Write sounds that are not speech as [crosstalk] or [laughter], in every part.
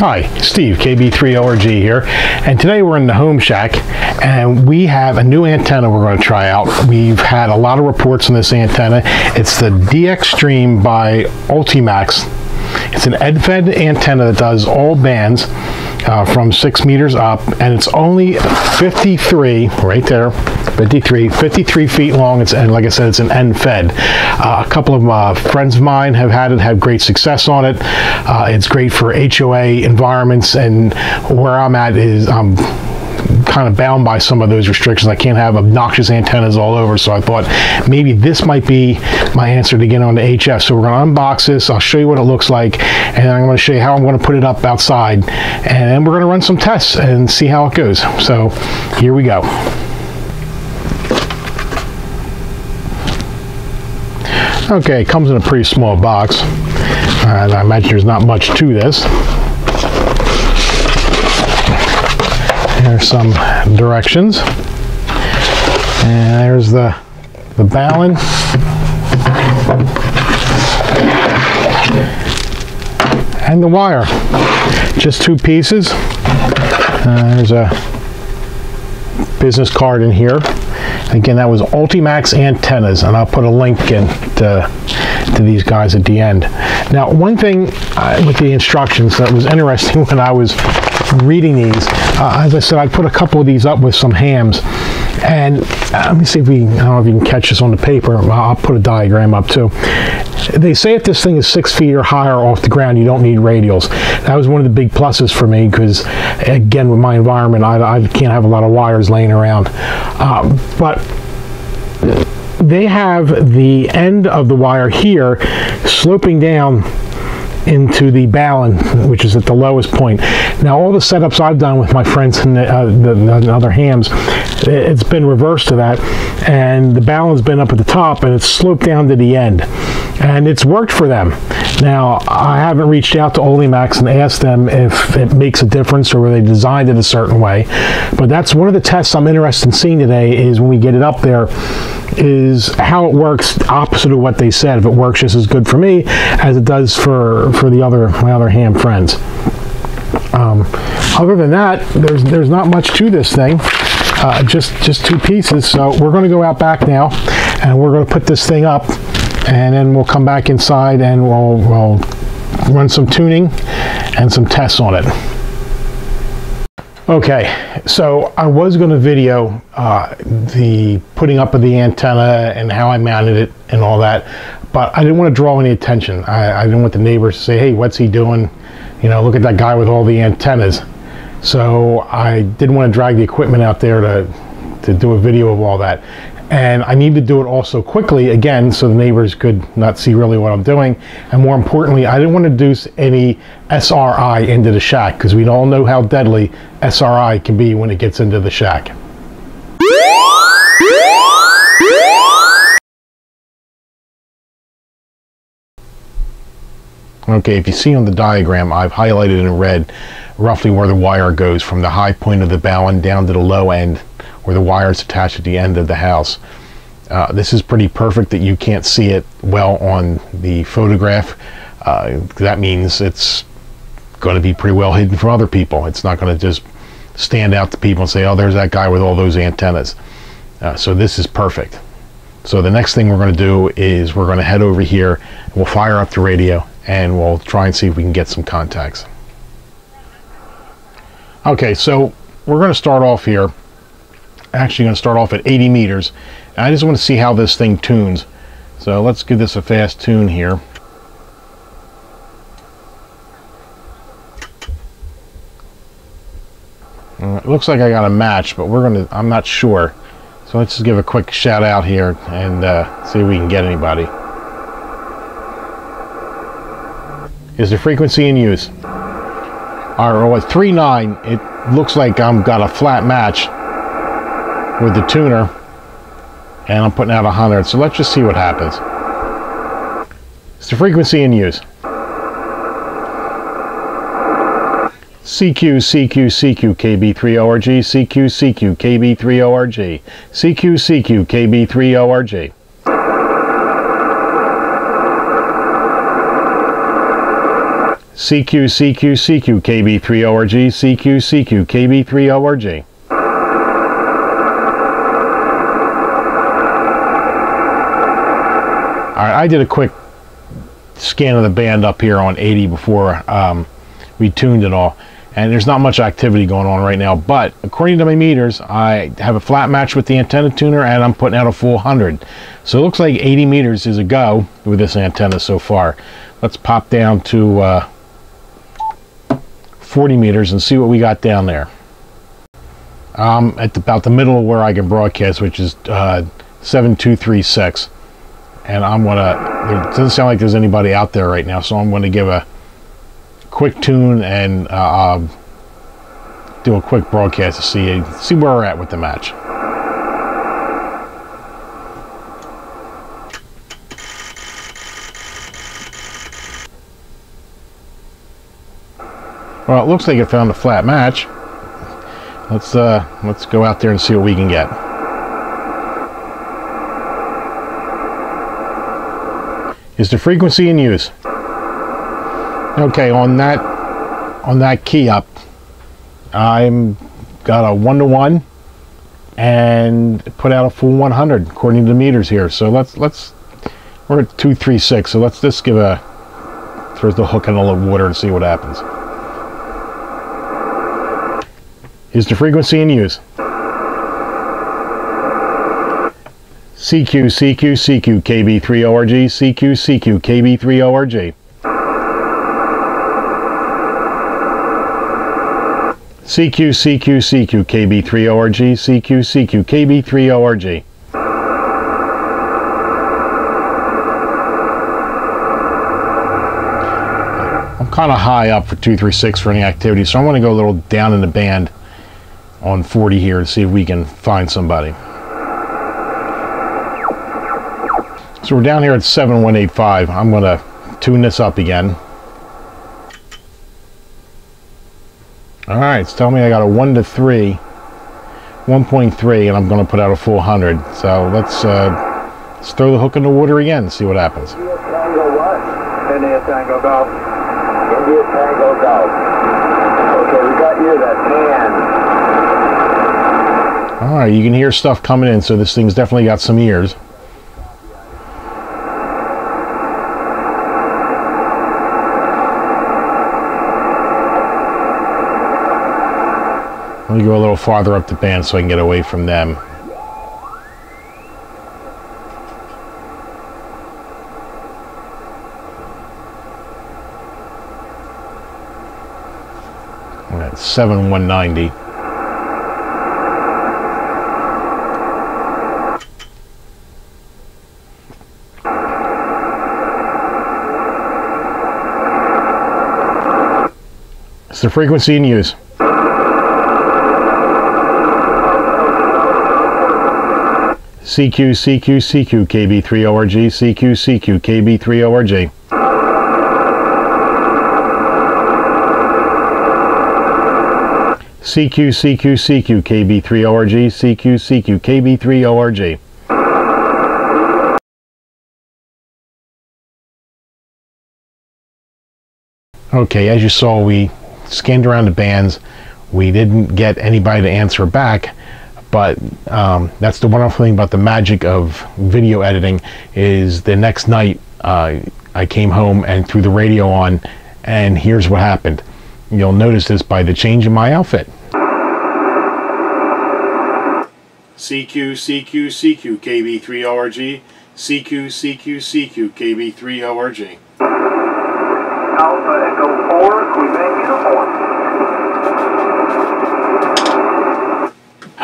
Hi, Steve, KB3ORG here, and today we're in the Home Shack, and we have a new antenna we're going to try out. We've had a lot of reports on this antenna. It's the DXtreme by Ultimax. It's an end fed antenna that does all bands uh, from six meters up, and it's only 53, right there, 53, 53 feet long. It's and like I said, it's an end fed. Uh, a couple of uh, friends of mine have had it, have great success on it. Uh, it's great for HOA environments, and where I'm at is I'm kind of bound by some of those restrictions. I can't have obnoxious antennas all over, so I thought maybe this might be my answer to get on the HF. So we're going to unbox this. I'll show you what it looks like, and I'm going to show you how I'm going to put it up outside, and then we're going to run some tests and see how it goes. So here we go. Okay, it comes in a pretty small box. Uh, I imagine there's not much to this. There's some directions. And there's the, the balun. And the wire. Just two pieces. Uh, there's a business card in here. Again, that was Ultimax antennas, and I'll put a link in to, to these guys at the end. Now, one thing uh, with the instructions that was [laughs] interesting when I was reading these, uh, as I said, I put a couple of these up with some hams, and uh, let me see if we, I don't know if you can catch this on the paper. I'll put a diagram up too. They say if this thing is six feet or higher off the ground, you don't need radials. That was one of the big pluses for me because, again, with my environment, I, I, can't have a lot of wires laying around. Um, but they have the end of the wire here sloping down into the balun, which is at the lowest point. Now, all the setups I've done with my friends and the, uh, the, the, other hams, it's been reversed to that, and the balun's been up at the top, and it's sloped down to the end, and it's worked for them. Now, I haven't reached out to Ultimax and asked them if it makes a difference or were they designed it a certain way, but that's one of the tests I'm interested in seeing today is when we get it up there, is how it works opposite of what they said. If it works just as good for me as it does for, for the other my other ham friends. Um, other than that, there's there's not much to this thing. Uh, just just two pieces. So we're going to go out back now, and we're going to put this thing up, and then we'll come back inside and we'll we'll run some tuning and some tests on it. Okay, so I was going to video uh, the putting up of the antenna and how I mounted it and all that, but I didn't want to draw any attention. I, I, didn't want the neighbors to say, hey, what's he doing? You know, look at that guy with all the antennas. So I didn't want to drag the equipment out there to, to do a video of all that and I need to do it also quickly again so the neighbors could not see really what I'm doing and more importantly I didn't want to do any SRI into the shack because we all know how deadly SRI can be when it gets into the shack. Okay, if you see on the diagram, I've highlighted in red roughly where the wire goes from the high point of the balun down to the low end where the wire is attached at the end of the house. Uh, this is pretty perfect that you can't see it well on the photograph. Uh, that means it's going to be pretty well hidden from other people. It's not going to just stand out to people and say, oh, there's that guy with all those antennas. Uh, so this is perfect. So the next thing we're going to do is we're going to head over here, we'll fire up the radio, and we'll try and see if we can get some contacts. Okay, so we're going to start off here actually going to start off at 80 meters. I just want to see how this thing tunes. So let's give this a fast tune here. Uh, it looks like I got a match, but we're going to, I'm not sure. So let's just give a quick shout out here and uh, see if we can get anybody. Is the frequency in use? Well, at 3.9, it looks like I'm got a flat match with the tuner and I'm putting out 100 so let's just see what happens it's the frequency in use CQ, CQ, CQ, KB3ORG, CQ, CQ, KB3ORG, CQ, CQ, KB3ORG. CQ, CQ, CQ, KB3ORG, CQ, CQ, KB3ORG. All right, I did a quick scan of the band up here on 80 before um, we tuned it all. And there's not much activity going on right now, but according to my meters, I have a flat match with the antenna tuner and I'm putting out a full 100. So it looks like 80 meters is a go with this antenna so far. Let's pop down to uh, 40 meters and see what we got down there. I'm at the, about the middle of where I can broadcast, which is uh, 7236. And I'm gonna, it doesn't sound like there's anybody out there right now, so I'm gonna give a quick tune and uh, do a quick broadcast to see, see where we're at with the match. Well, it looks like it found a flat match. Let's uh, let's go out there and see what we can get. Is the frequency in use? Okay, on that on that key up, I'm got a one to one and put out a full 100 according to the meters here. So let's let's we're at 236. So let's just give a throw the hook in a little water and see what happens. Is the frequency in use. CQ, CQ, CQ, KB3ORG, CQ, CQ, KB3ORG. CQ, CQ, CQ, KB3ORG, CQ, CQ, KB3ORG. I'm kind of high up for 236 for any activity, so I want to go a little down in the band on 40 here to see if we can find somebody. So we're down here at 7185. I'm going to tune this up again. All right, it's telling me I got a 1 to 3, 1.3, and I'm going to put out a full 100. So let's, uh, let's throw the hook in the water again and see what happens. India Tango Golf. India Tango Golf. Okay, we got you that hand. All right, you can hear stuff coming in, so this thing's definitely got some ears. Let me go a little farther up the band so I can get away from them. That's 7190. It's the frequency in use. CQ, CQ, CQ, KB3ORG, CQ, CQ, KB3ORG. CQ, CQ, CQ, KB3ORG, CQ, CQ, KB3ORG. Okay, as you saw, we scanned around the bands. We didn't get anybody to answer back, but um, that's the wonderful thing about the magic of video editing is the next night uh, I came home and threw the radio on, and here's what happened. You'll notice this by the change in my outfit. CQ, CQ, CQ, KB3ORG, CQ, CQ, CQ, KB3ORG. Alpha Echo 4, Quebec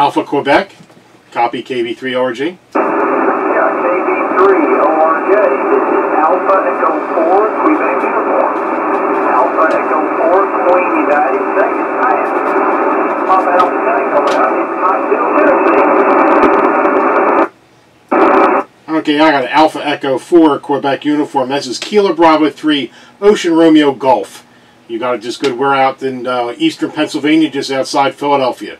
Alpha Quebec, copy KB3ORG. Yeah, KB3 ORJ. This is Alpha Echo 4, Quebec Uniform. Alpha Echo 4, Queen United States. Pass. Papa Alpha Tango out Okay, I got an Alpha Echo 4 Quebec uniform. This is Kilo Bravo 3 Ocean Romeo Golf. You got a just good. We're out in uh, eastern Pennsylvania, just outside Philadelphia.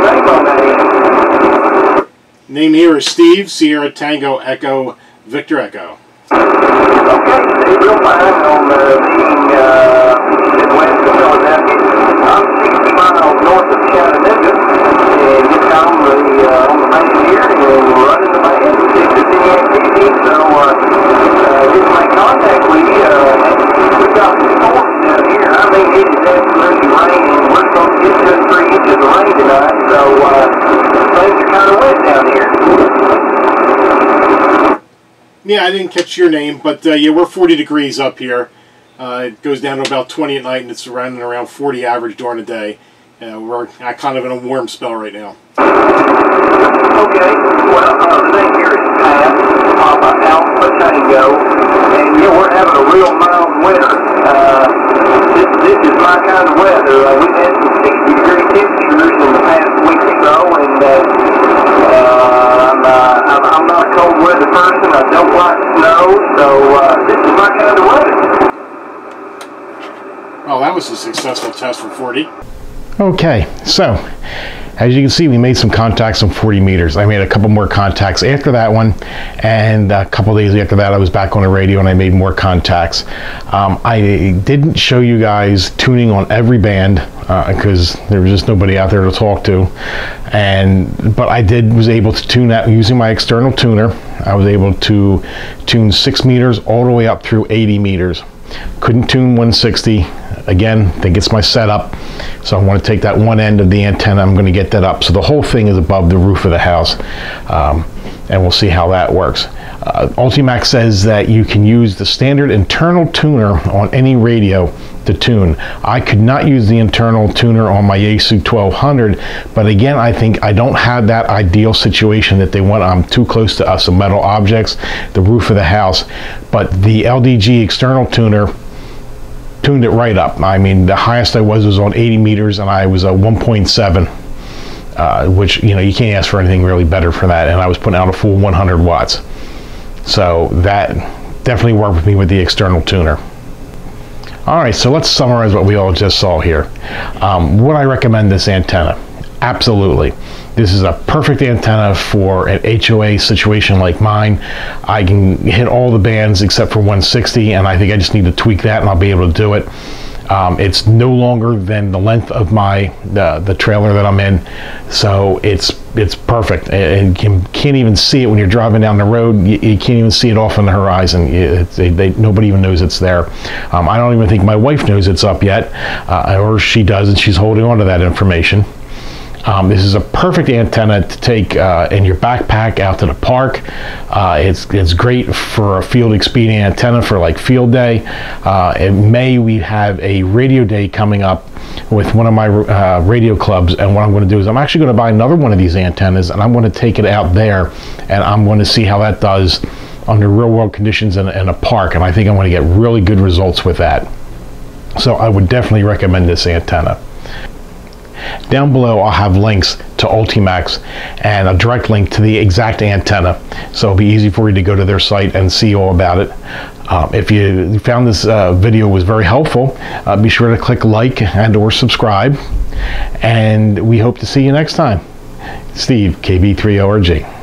Name on that? Name here is Steve, Sierra Tango Echo Victor Echo. Okay, stay real fine on uh, being uh, Midwest of Philadelphia. I'm 60 miles north of Chattanooga, and just on the uh, on the main here and running the band. See if there's any activity. So uh, uh, just make contact with rain tonight, so uh, things are kind of wet down here. Yeah, I didn't catch your name, but uh, yeah, we're 40 degrees up here. Uh, it goes down to about 20 at night, and it's running around 40 average during the day. Uh, we're kind of in a warm spell right now. Okay, well, uh, the name here is Pat, Papa Alpha Tango, and yeah, we're having a real mild winter. Uh, this, this is my kind of weather. Uh, we've had some 60 degree temperatures past week and uh, I'm, uh, I'm, I'm not a cold weather person. I don't like snow, so uh, this is my kind of weather. Oh, that was a successful test for 40. Okay, so as you can see, we made some contacts on 40 meters. I made a couple more contacts after that one, and a couple days after that, I was back on the radio and I made more contacts. Um, I didn't show you guys tuning on every band because uh, there was just nobody out there to talk to, and but I did was able to tune that using my external tuner. I was able to tune six meters all the way up through 80 meters. Couldn't tune 160. Again, think it's my setup. So I want to take that one end of the antenna. I'm going to get that up. So the whole thing is above the roof of the house. Um, and we'll see how that works. Uh, Ultimax says that you can use the standard internal tuner on any radio to tune. I could not use the internal tuner on my Yaesu 1200, but again, I think I don't have that ideal situation that they want. I'm too close to us, some metal objects, the roof of the house. But the LDG external tuner tuned it right up. I mean, the highest I was was on 80 meters, and I was a 1.7. Uh, which you know you can't ask for anything really better for that and I was putting out a full 100 watts so that definitely worked with me with the external tuner all right so let's summarize what we all just saw here um, would I recommend this antenna absolutely this is a perfect antenna for an HOA situation like mine I can hit all the bands except for 160 and I think I just need to tweak that and I'll be able to do it um, it's no longer than the length of my uh, the trailer that I'm in, so it's it's perfect. And you can't even see it when you're driving down the road. You, you can't even see it off on the horizon. They, they, nobody even knows it's there. Um, I don't even think my wife knows it's up yet, uh, or she does, and she's holding on to that information. Um, this is a perfect antenna to take uh, in your backpack out to the park. Uh, it's, it's great for a field expedient antenna for like field day. Uh, in May, we have a radio day coming up with one of my uh, radio clubs. And what I'm going to do is I'm actually going to buy another one of these antennas and I'm going to take it out there and I'm going to see how that does under real world conditions in, in a park. And I think I'm going to get really good results with that. So I would definitely recommend this antenna. Down below, I'll have links to Ultimax and a direct link to the exact antenna. So it'll be easy for you to go to their site and see all about it. Um, if you found this uh, video was very helpful, uh, be sure to click like and or subscribe. And we hope to see you next time. Steve, KB3ORG.